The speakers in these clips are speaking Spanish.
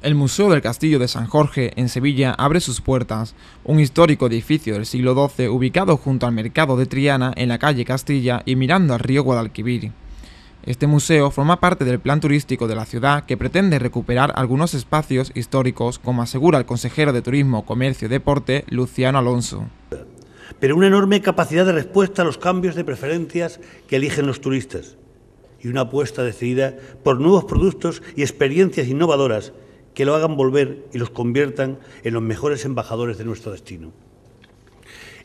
El Museo del Castillo de San Jorge en Sevilla abre sus puertas, un histórico edificio del siglo XII ubicado junto al mercado de Triana en la calle Castilla y mirando al río Guadalquivir. Este museo forma parte del plan turístico de la ciudad que pretende recuperar algunos espacios históricos, como asegura el consejero de Turismo, Comercio y Deporte, Luciano Alonso. Pero una enorme capacidad de respuesta a los cambios de preferencias que eligen los turistas y una apuesta decidida por nuevos productos y experiencias innovadoras que lo hagan volver y los conviertan en los mejores embajadores de nuestro destino.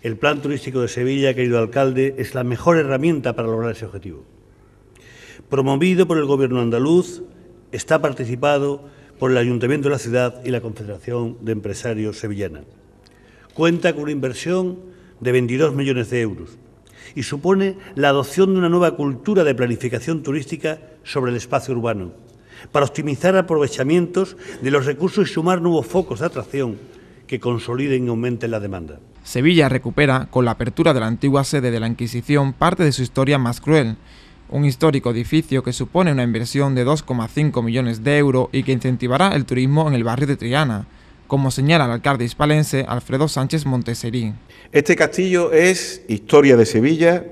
El Plan Turístico de Sevilla, querido alcalde, es la mejor herramienta para lograr ese objetivo. Promovido por el Gobierno andaluz, está participado por el Ayuntamiento de la ciudad y la Confederación de Empresarios Sevillana. Cuenta con una inversión de 22 millones de euros y supone la adopción de una nueva cultura de planificación turística sobre el espacio urbano para optimizar aprovechamientos de los recursos y sumar nuevos focos de atracción que consoliden y aumenten la demanda. Sevilla recupera, con la apertura de la antigua sede de la Inquisición, parte de su historia más cruel. Un histórico edificio que supone una inversión de 2,5 millones de euros y que incentivará el turismo en el barrio de Triana, como señala el alcalde hispalense Alfredo Sánchez Monteserí. Este castillo es historia de Sevilla,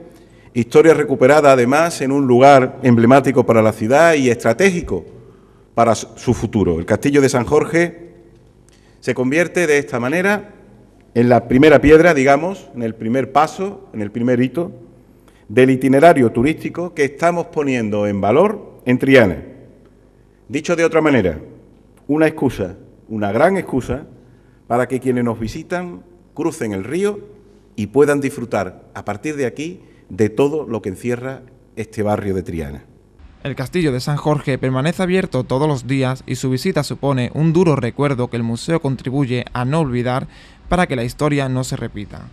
historia recuperada además en un lugar emblemático para la ciudad y estratégico para su futuro. El castillo de San Jorge se convierte de esta manera en la primera piedra, digamos, en el primer paso, en el primer hito del itinerario turístico que estamos poniendo en valor en Triana. Dicho de otra manera, una excusa, una gran excusa para que quienes nos visitan crucen el río y puedan disfrutar a partir de aquí de todo lo que encierra este barrio de Triana. El castillo de San Jorge permanece abierto todos los días y su visita supone un duro recuerdo que el museo contribuye a no olvidar para que la historia no se repita.